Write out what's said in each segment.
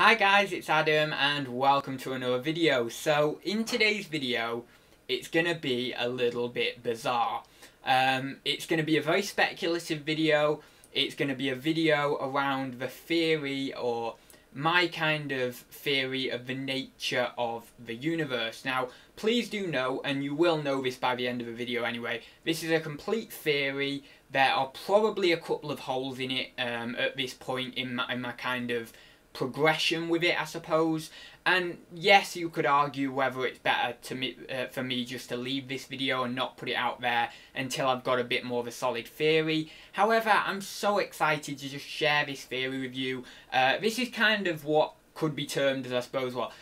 Hi guys, it's Adam and welcome to another video. So in today's video, it's going to be a little bit bizarre. Um, it's going to be a very speculative video. It's going to be a video around the theory or my kind of theory of the nature of the universe. Now, please do know, and you will know this by the end of the video anyway, this is a complete theory. There are probably a couple of holes in it um, at this point in my, in my kind of progression with it, I suppose. And yes, you could argue whether it's better to me, uh, for me just to leave this video and not put it out there until I've got a bit more of a solid theory. However, I'm so excited to just share this theory with you. Uh, this is kind of what could be termed as, I suppose, what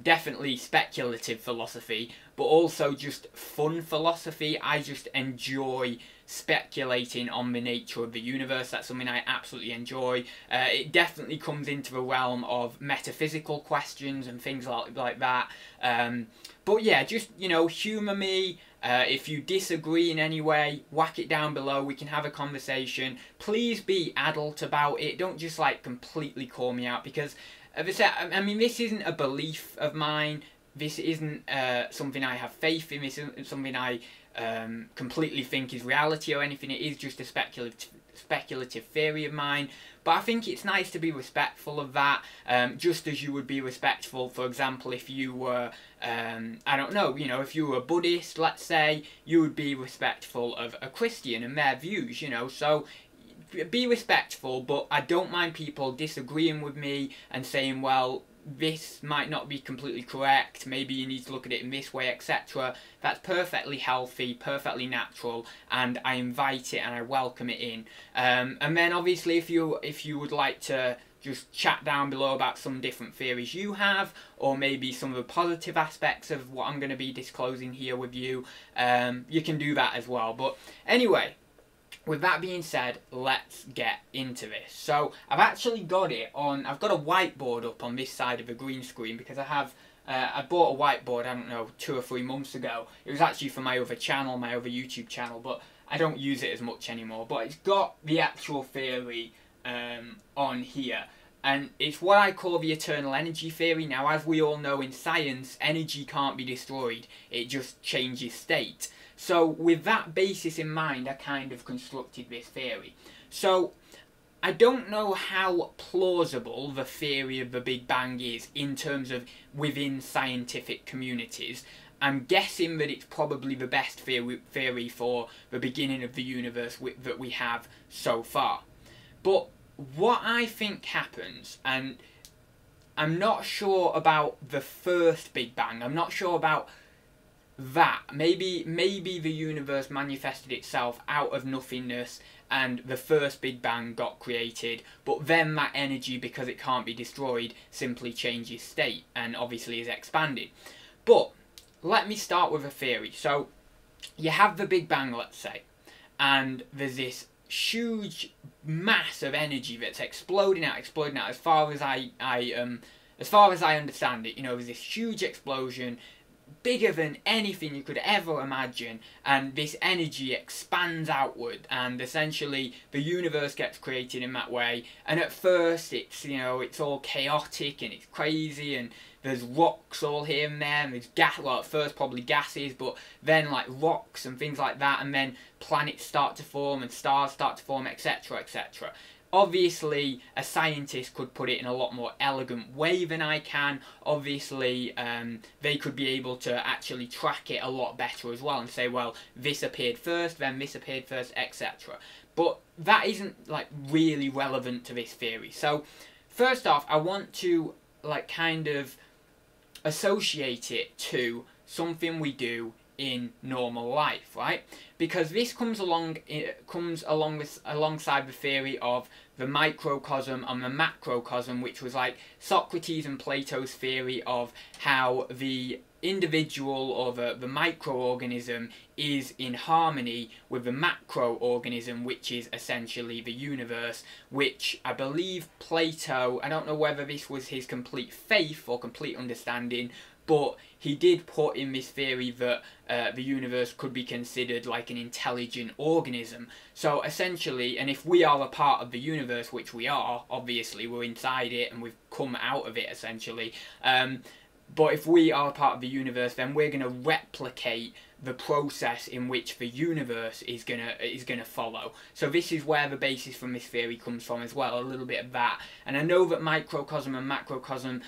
definitely speculative philosophy, but also just fun philosophy. I just enjoy speculating on the nature of the universe. That's something I absolutely enjoy. Uh, it definitely comes into the realm of metaphysical questions and things like, like that. Um, but yeah, just, you know, humour me. Uh, if you disagree in any way, whack it down below. We can have a conversation. Please be adult about it. Don't just like completely call me out because I mean, this isn't a belief of mine. This isn't uh, something I have faith in. This isn't something I um, completely think is reality or anything. It is just a speculative speculative theory of mine. But I think it's nice to be respectful of that, um, just as you would be respectful, for example, if you were, um, I don't know, you know, if you were a Buddhist, let's say, you would be respectful of a Christian and their views, you know. So be respectful, but I don't mind people disagreeing with me and saying, well, this might not be completely correct, maybe you need to look at it in this way, etc. That's perfectly healthy, perfectly natural, and I invite it and I welcome it in. Um, and then obviously if you if you would like to just chat down below about some different theories you have, or maybe some of the positive aspects of what I'm going to be disclosing here with you, um, you can do that as well. But anyway, with that being said, let's get into this. So I've actually got it on, I've got a whiteboard up on this side of the green screen because I have, uh, I bought a whiteboard, I don't know, two or three months ago. It was actually for my other channel, my other YouTube channel, but I don't use it as much anymore. But it's got the actual theory um, on here. And it's what I call the eternal energy theory. Now, as we all know in science, energy can't be destroyed. It just changes state. So with that basis in mind, I kind of constructed this theory. So I don't know how plausible the theory of the Big Bang is in terms of within scientific communities. I'm guessing that it's probably the best theory, for the beginning of the universe that we have so far. But what I think happens, and I'm not sure about the first Big Bang, I'm not sure about that. Maybe maybe the universe manifested itself out of nothingness and the first big bang got created but then that energy because it can't be destroyed simply changes state and obviously is expanded. But let me start with a theory. So you have the big bang let's say and there's this huge mass of energy that's exploding out exploding out. As far as i i um as far as i understand it you know there's this huge explosion bigger than anything you could ever imagine and this energy expands outward and essentially the universe gets created in that way. And at first it's you know it's all chaotic and it's crazy and there's rocks all here and there and there's gas well at first probably gases but then like rocks and things like that and then planets start to form and stars start to form etc etc Obviously, a scientist could put it in a lot more elegant way than I can. Obviously, um, they could be able to actually track it a lot better as well and say, well, this appeared first, then this appeared first, etc. But that isn't like really relevant to this theory. So, first off, I want to like kind of associate it to something we do in normal life, right? Because this comes along it comes along with, alongside the theory of the microcosm and the macrocosm, which was like Socrates and Plato's theory of how the individual or the, the microorganism is in harmony with the macroorganism, which is essentially the universe, which I believe Plato, I don't know whether this was his complete faith or complete understanding, but he did put in this theory that uh, the universe could be considered like an intelligent organism. So essentially, and if we are a part of the universe, which we are, obviously, we're inside it and we've come out of it essentially. Um, but if we are a part of the universe, then we're going to replicate the process in which the universe is gonna is gonna follow. So this is where the basis from this theory comes from as well, a little bit of that. And I know that microcosm and macrocosm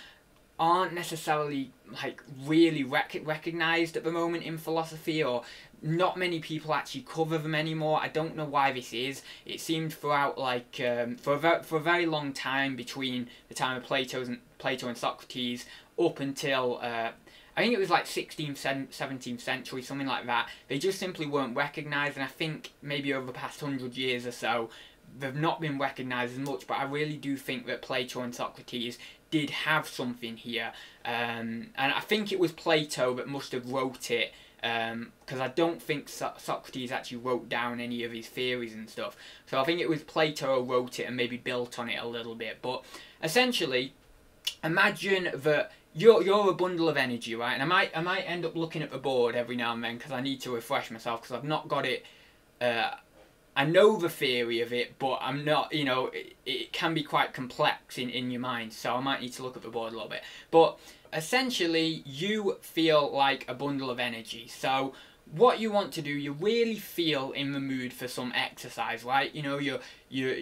aren't necessarily like really rec- recognized at the moment in philosophy or not many people actually cover them anymore. I don't know why this is. It seemed throughout like um, for a ver- for a very long time between the time of Plato and Plato and Socrates up until uh, I think it was like 16th, 17th century, something like that. They just simply weren't recognised, and I think maybe over the past hundred years or so, they've not been recognised as much. But I really do think that Plato and Socrates did have something here, um, and I think it was Plato that must have wrote it because um, I don't think so- Socrates actually wrote down any of his theories and stuff. So I think it was Plato who wrote it and maybe built on it a little bit. But essentially, imagine that you're you're a bundle of energy, right? And I might I might end up looking at the board every now and then because I need to refresh myself because I've not got it. Uh, I know the theory of it, but I'm not. You know, it, it can be quite complex in in your mind, so I might need to look at the board a little bit. But essentially, you feel like a bundle of energy. So what you want to do, you really feel in the mood for some exercise, right? You know, you're you're,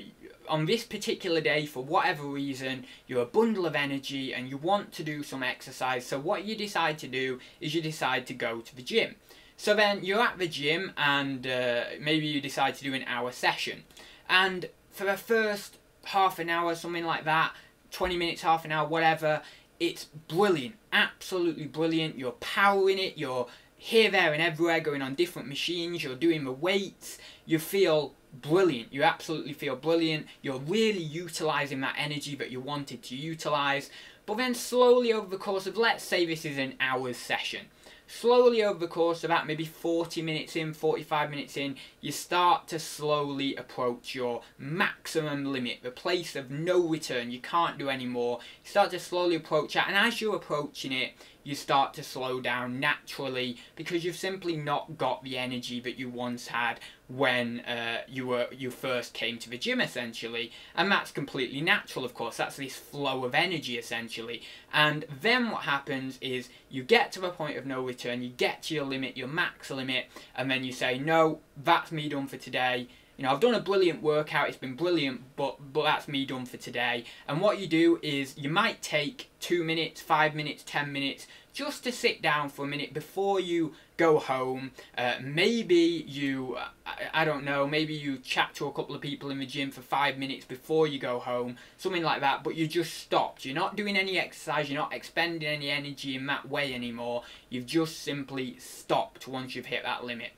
on this particular day for whatever reason, you're a bundle of energy and you want to do some exercise. So what you decide to do is you decide to go to the gym. So then you're at the gym and uh, maybe you decide to do an hour session. And for the first half an hour, something like that, 20 minutes, half an hour, whatever, it's brilliant, absolutely brilliant. You're powering it, you're here, there, and everywhere, going on different machines, you're doing the weights, you feel brilliant. You absolutely feel brilliant. You're really utilizing that energy that you wanted to utilize. But then, slowly over the course of, let's say this is an hour's session, slowly over the course of that, maybe 40 minutes in, 45 minutes in, you start to slowly approach your maximum limit, the place of no return. You can't do any more. You start to slowly approach that, and as you're approaching it, you start to slow down naturally because you've simply not got the energy that you once had when uh, you were you first came to the gym essentially and that's completely natural of course that's this flow of energy essentially and then what happens is you get to the point of no return you get to your limit your max limit and then you say no that's me done for today you know, I've done a brilliant workout, it's been brilliant, but but that's me done for today. And what you do is you might take two minutes, five minutes, ten minutes, just to sit down for a minute before you go home. Uh, maybe you, I, I, don't know, maybe you chat to a couple of people in the gym for five minutes before you go home, something like that, but you just stopped. You're not doing any exercise, you're not expending any energy in that way anymore. You've just simply stopped once you've hit that limit.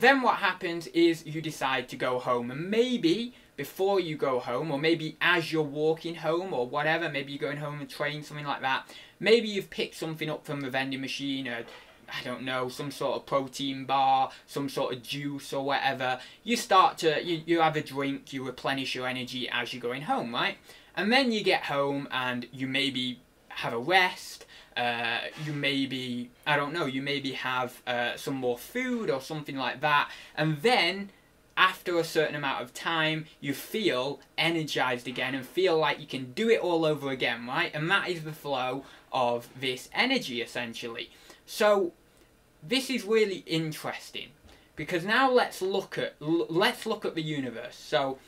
Then what happens is you decide to go home and maybe before you go home or maybe as you're walking home or whatever, maybe you're going home and train, something like that, maybe you've picked something up from the vending machine or I don't know, some sort of protein bar, some sort of juice or whatever. You start to, you, you have a drink, you replenish your energy as you're going home, right? And then you get home and you maybe have a rest uh, you maybe, I don't know, you maybe have uh, some more food or something like that, and then after a certain amount of time, you feel energized again and feel like you can do it all over again, right? And that is the flow of this energy essentially. So, this is really interesting because now let's look at let's look at the universe. So,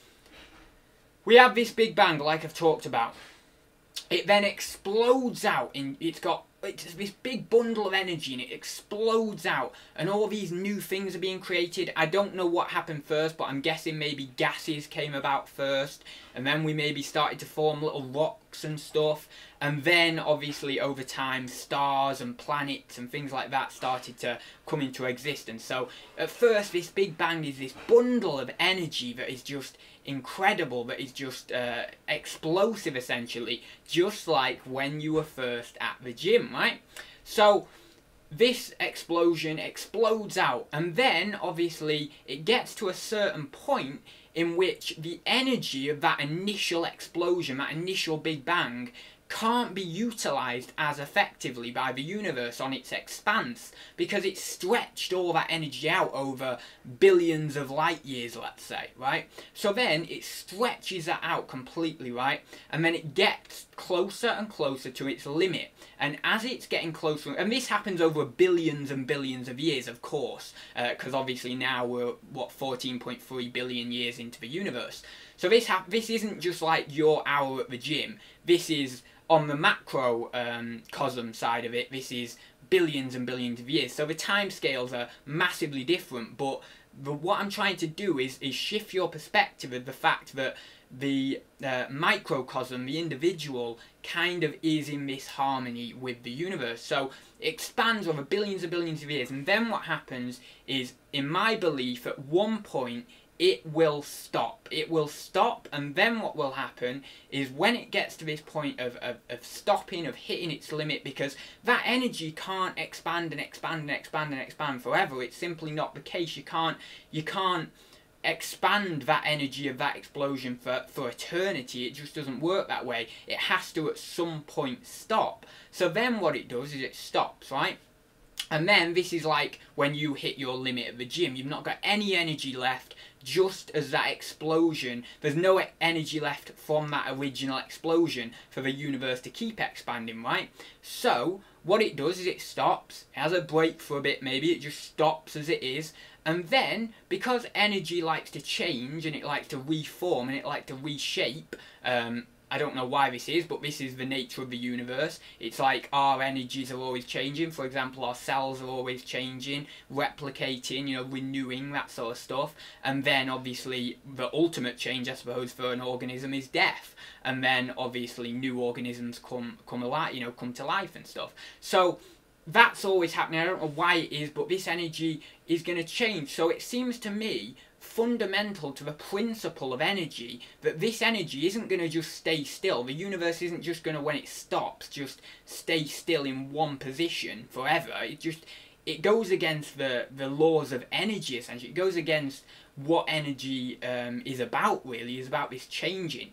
we have this big bang like I've talked about. It then explodes out in it's got it's this big bundle of energy and it explodes out and all these new things are being created. I don't know what happened first, but I'm guessing maybe gases came about first and then we maybe started to form little rocks and stuff and then obviously over time stars and planets and things like that started to come into existence. So at first this Big Bang is this bundle of energy that is just incredible, that is just uh, explosive essentially, just like when you were first at the gym, right? So this explosion explodes out and then obviously it gets to a certain point in which the energy of that initial explosion, that initial Big Bang, can't be utilized as effectively by the universe on its expanse because it's stretched all that energy out over billions of light years, let's say, right? So then it stretches that out completely, right? And then it gets closer and closer to its limit. And as it's getting closer, and this happens over billions and billions of years, of course, because uh, obviously now we're, what, 14.3 billion years into the universe. So this this isn't just like your hour at the gym. This is on the macro um, cosm side of it. This is billions and billions of years. So the time scales are massively different. But the, what I'm trying to do is is shift your perspective of the fact that the uh, microcosm, the individual, kind of is in this harmony with the universe. So it expands over billions and billions of years, and then what happens is, in my belief, at one point it will stop. It will stop, and then what will happen is when it gets to this point of, of, of, stopping, of hitting its limit, because that energy can't expand and expand and expand and expand forever. It's simply not the case. You can't, you can't expand that energy of that explosion for, for eternity. It just doesn't work that way. It has to at some point stop. So then what it does is it stops, right? And then this is like when you hit your limit at the gym. You've not got any energy left just as that explosion, there's no energy left from that original explosion for the universe to keep expanding, right? So, what it does is it stops, it has a break for a bit maybe, it just stops as it is, and then, because energy likes to change and it likes to reform and it likes to reshape, um, I don't know why this is, but this is the nature of the universe. It's like our energies are always changing. For example, our cells are always changing, replicating, you know, renewing, that sort of stuff. And then obviously the ultimate change, I suppose, for an organism is death. And then obviously new organisms come come alive, you know, come to life and stuff. So that's always happening. I don't know why it is, but this energy is going to change. So it seems to me fundamental to the principle of energy that this energy isn't going to just stay still. The universe isn't just going to, when it stops, just stay still in one position forever. It just it goes against the the laws of energy essentially. It goes against what energy um, is about. Really, is about this changing.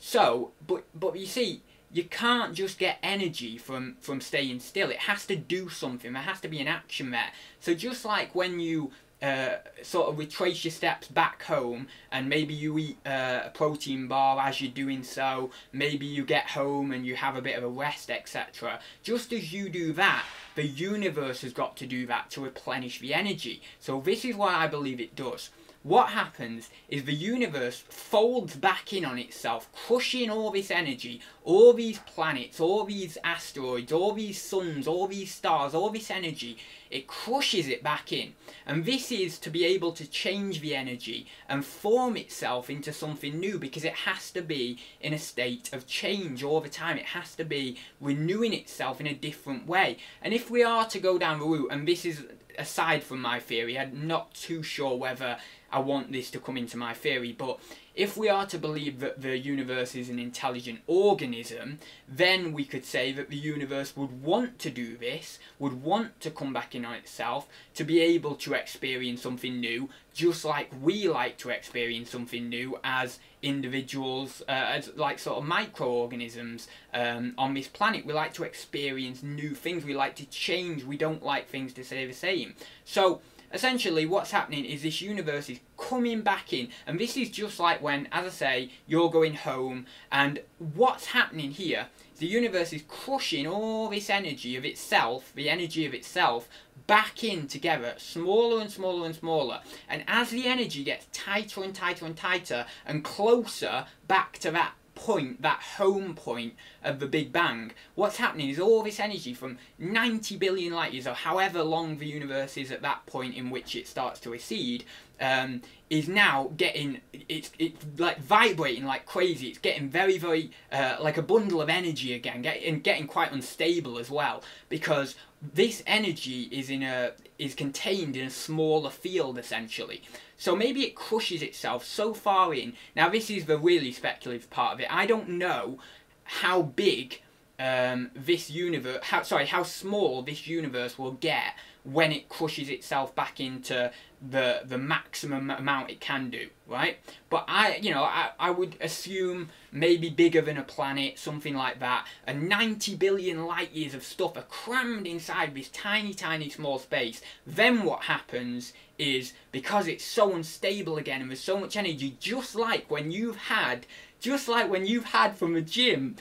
So, but but you see. You can't just get energy from, from staying still. It has to do something. There has to be an action there. So just like when you uh, sort of retrace your steps back home and maybe you eat uh, a protein bar as you're doing so, maybe you get home and you have a bit of a rest, etc. Just as you do that, the universe has got to do that to replenish the energy. So this is why I believe it does what happens is the universe folds back in on itself, crushing all this energy, all these planets, all these asteroids, all these suns, all these stars, all this energy, it crushes it back in. And this is to be able to change the energy and form itself into something new because it has to be in a state of change all the time. It has to be renewing itself in a different way. And if we are to go down the route, and this is aside from my theory, I'm not too sure whether I want this to come into my theory, but if we are to believe that the universe is an intelligent organism, then we could say that the universe would want to do this, would want to come back in on itself, to be able to experience something new, just like we like to experience something new as individuals, uh, as like sort of microorganisms um, on this planet. We like to experience new things, we like to change, we don't like things to stay the same. So, essentially what's happening is this universe is coming back in and this is just like when as I say you're going home and what's happening here the universe is crushing all this energy of itself the energy of itself back in together smaller and smaller and smaller. And as the energy gets tighter and tighter and tighter and closer back to that point, that home point of the Big Bang, what's happening is all this energy from 90 billion light years, or however long the universe is at that point in which it starts to recede, um, is now getting it's it's like vibrating like crazy. It's getting very very uh, like a bundle of energy again, get, and getting quite unstable as well because this energy is in a is contained in a smaller field essentially. So maybe it crushes itself so far in. Now this is the really speculative part of it. I don't know how big um, this universe, how sorry, how small this universe will get when it crushes itself back into the the maximum amount it can do, right? But I, you know, I, I would assume maybe bigger than a planet, something like that. And 90 billion light years of stuff are crammed inside this tiny, tiny, small space. Then what happens is because it's so unstable again and there's so much energy, just like when you've had, just like when you've had from a gym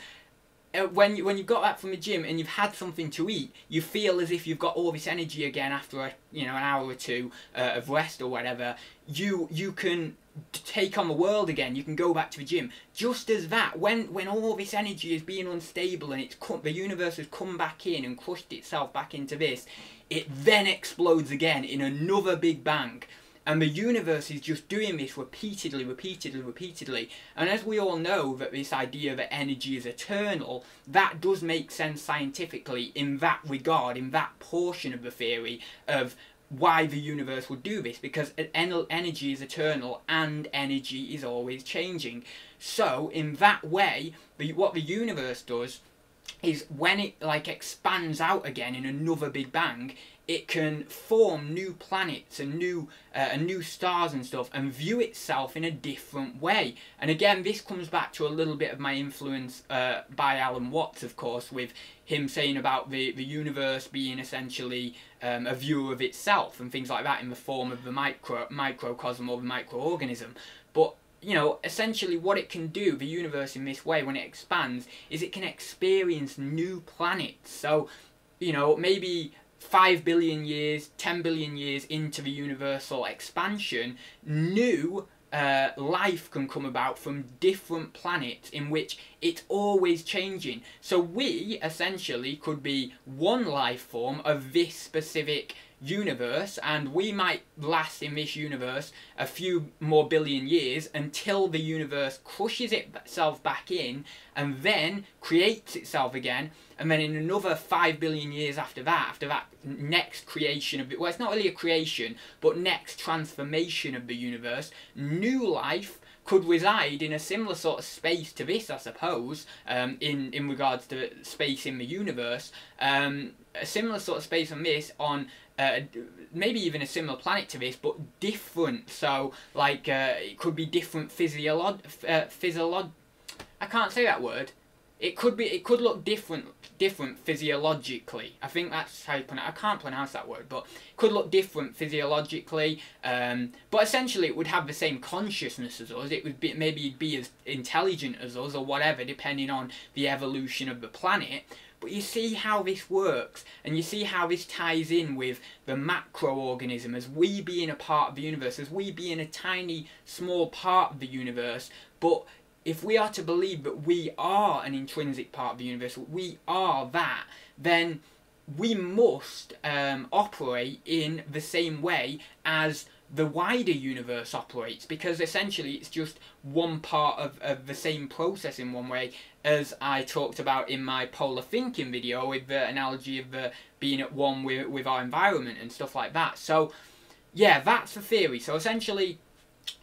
uh, when you, when you've got back from the gym and you've had something to eat, you feel as if you've got all this energy again after a you know an hour or two uh, of rest or whatever. You you can take on the world again. You can go back to the gym. Just as that, when when all this energy is being unstable and it's come, the universe has come back in and crushed itself back into this, it then explodes again in another big bang. And the universe is just doing this repeatedly, repeatedly, repeatedly. And as we all know that this idea that energy is eternal, that does make sense scientifically in that regard, in that portion of the theory of why the universe would do this because energy is eternal and energy is always changing. So in that way, what the universe does is when it like expands out again in another big bang, it can form new planets and new uh, and new stars and stuff and view itself in a different way. And again, this comes back to a little bit of my influence uh, by Alan Watts, of course, with him saying about the, the universe being essentially um, a view of itself and things like that in the form of the micro microcosm or the microorganism. You know, essentially what it can do, the universe in this way, when it expands, is it can experience new planets. So, you know, maybe 5 billion years, 10 billion years into the universal expansion, new uh, life can come about from different planets in which it's always changing. So we essentially could be one life form of this specific universe and we might last in this universe a few more billion years until the universe crushes itself back in and then creates itself again and then in another 5 billion years after that after that next creation of it well it's not really a creation but next transformation of the universe new life could reside in a similar sort of space to this, I suppose, um, in in regards to space in the universe. Um, a similar sort of space on this on uh, maybe even a similar planet to this, but different. So, like, uh, it could be different physiolog, uh, physiolog. I can't say that word. It could be. It could look different, different physiologically. I think that's how you pronounce. I can't pronounce that word, but it could look different physiologically. Um, but essentially, it would have the same consciousness as us. It would be maybe be as intelligent as us, or whatever, depending on the evolution of the planet. But you see how this works, and you see how this ties in with the macroorganism, as we being a part of the universe, as we being a tiny, small part of the universe, but if we are to believe that we are an intrinsic part of the universe, we are that, then we must um, operate in the same way as the wider universe operates because essentially it's just one part of, of the same process in one way as I talked about in my polar thinking video with the analogy of the being at one with, with our environment and stuff like that. So yeah, that's the theory. So essentially,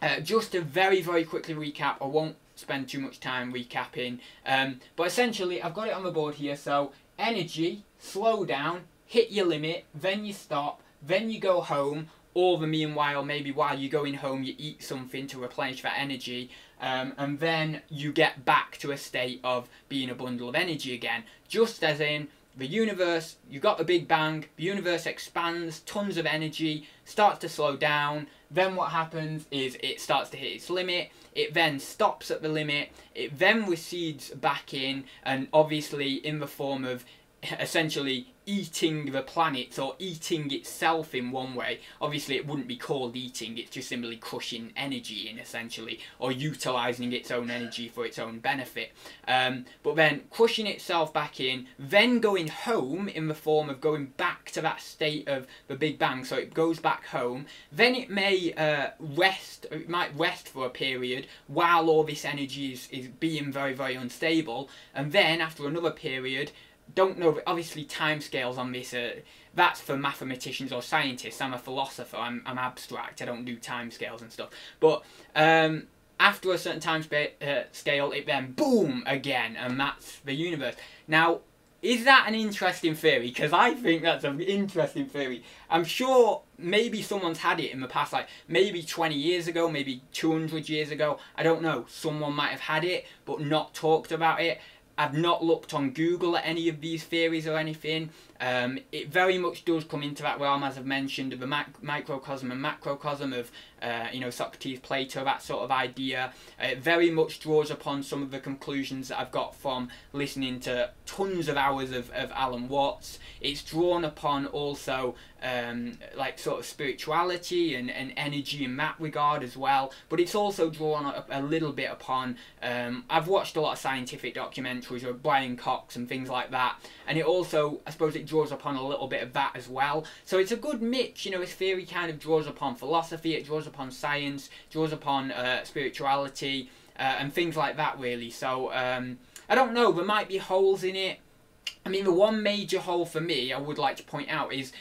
uh, just to very, very quickly recap, I won't spend too much time recapping, um, but essentially I've got it on the board here. So energy, slow down, hit your limit, then you stop, then you go home, or the meanwhile, maybe while you're going home, you eat something to replenish that energy, um, and then you get back to a state of being a bundle of energy again. Just as in the universe, you've got the Big Bang, the universe expands, tons of energy, starts to slow down. Then what happens is it starts to hit its limit. It then stops at the limit. It then recedes back in, and obviously in the form of essentially eating the planet or eating itself in one way. Obviously, it wouldn't be called eating, it's just simply crushing energy in essentially, or utilizing its own energy for its own benefit. Um, but then crushing itself back in, then going home in the form of going back to that state of the Big Bang, so it goes back home. Then it may uh, rest, it might rest for a period while all this energy is, is being very, very unstable, and then after another period, don't know, obviously timescales on this, that's for mathematicians or scientists. I'm a philosopher, I'm, I'm abstract, I don't do timescales and stuff. But um, after a certain time uh, scale, it then boom again, and that's the universe. Now, is that an interesting theory? Because I think that's an interesting theory. I'm sure maybe someone's had it in the past, like maybe 20 years ago, maybe 200 years ago. I don't know. Someone might have had it, but not talked about it. I've not looked on Google at any of these theories or anything. Um, it very much does come into that realm, as I've mentioned, of the mac microcosm and macrocosm of, uh, you know, Socrates, Plato, that sort of idea. Uh, it very much draws upon some of the conclusions that I've got from listening to tons of hours of, of Alan Watts. It's drawn upon also, um, like, sort of spirituality and, and energy in that regard as well. But it's also drawn a, a little bit upon, um, I've watched a lot of scientific documentaries of Brian Cox and things like that. And it also, I suppose, it draws upon a little bit of that as well. So it's a good mix, you know, his theory kind of draws upon philosophy, it draws upon science, draws upon uh, spirituality, uh, and things like that, really. So, um, I don't know, there might be holes in it. I mean, the one major hole for me I would like to point out is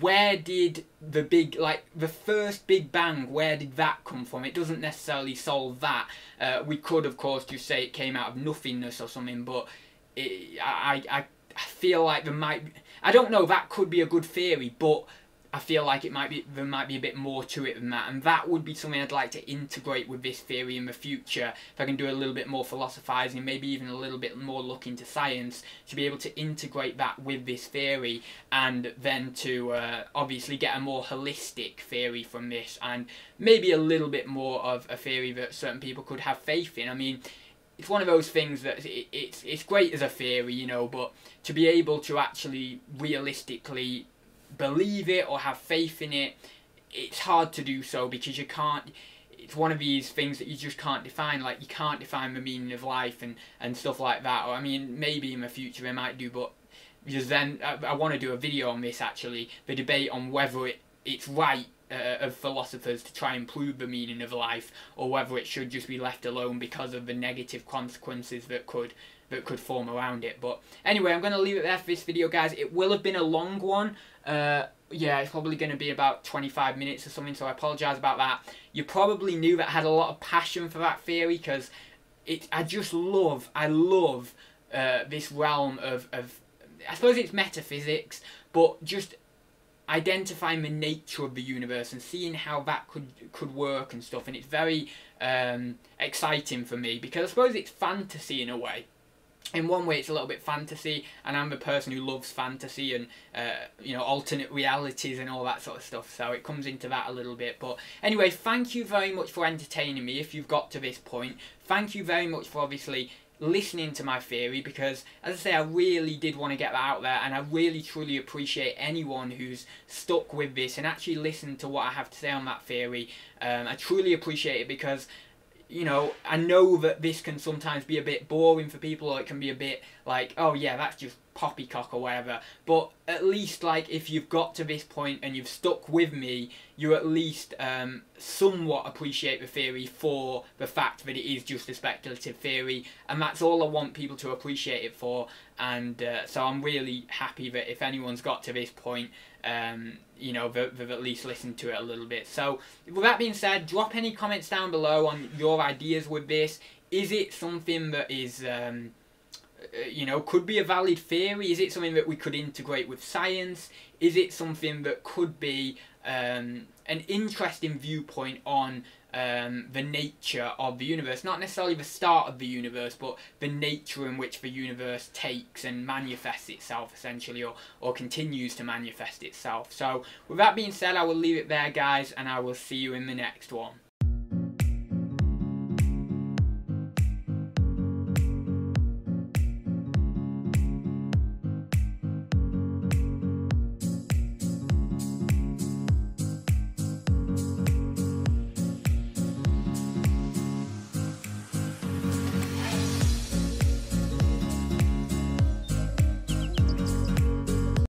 where did the big like the first big bang where did that come from it doesn't necessarily solve that uh, we could of course just say it came out of nothingness or something but it, I, I I feel like there might. I don't know. That could be a good theory, but I feel like it might be there might be a bit more to it than that, and that would be something I'd like to integrate with this theory in the future. If I can do a little bit more philosophizing, maybe even a little bit more look into science, to be able to integrate that with this theory, and then to uh, obviously get a more holistic theory from this, and maybe a little bit more of a theory that certain people could have faith in. I mean it's one of those things that it, it's it's great as a theory, you know, but to be able to actually realistically believe it or have faith in it, it's hard to do so because you can't. It's one of these things that you just can't define. Like you can't define the meaning of life and and stuff like that. Or I mean, maybe in the future they might do, but because then I, I want to do a video on this actually, the debate on whether it it's right uh, of philosophers to try and prove the meaning of life, or whether it should just be left alone because of the negative consequences that could that could form around it. But anyway, I'm going to leave it there for this video, guys. It will have been a long one. Uh, yeah, it's probably going to be about 25 minutes or something, so I apologise about that. You probably knew that I had a lot of passion for that theory, because it. I just love, I love uh, this realm of, of, I suppose it's metaphysics, but just identifying the nature of the universe and seeing how that could could work and stuff and it's very um, exciting for me because I suppose it's fantasy in a way. In one way it's a little bit fantasy and I'm a person who loves fantasy and uh, you know alternate realities and all that sort of stuff so it comes into that a little bit but anyway thank you very much for entertaining me if you've got to this point. Thank you very much for obviously listening to my theory because, as I say, I really did want to get that out there and I really truly appreciate anyone who's stuck with this and actually listened to what I have to say on that theory. Um, I truly appreciate it because you know, I know that this can sometimes be a bit boring for people, or it can be a bit like, oh yeah, that's just poppycock or whatever. But at least, like, if you've got to this point and you've stuck with me, you at least um, somewhat appreciate the theory for the fact that it is just a speculative theory, and that's all I want people to appreciate it for. And uh, so I'm really happy that if anyone's got to this point, um, you know, they've, they've at least listened to it a little bit. So, with that being said, drop any comments down below on your ideas with this. Is it something that is, um, uh, you know, could be a valid theory? Is it something that we could integrate with science? Is it something that could be um, an interesting viewpoint on um, the nature of the universe. Not necessarily the start of the universe, but the nature in which the universe takes and manifests itself, essentially, or, or continues to manifest itself. So, with that being said, I will leave it there, guys, and I will see you in the next one.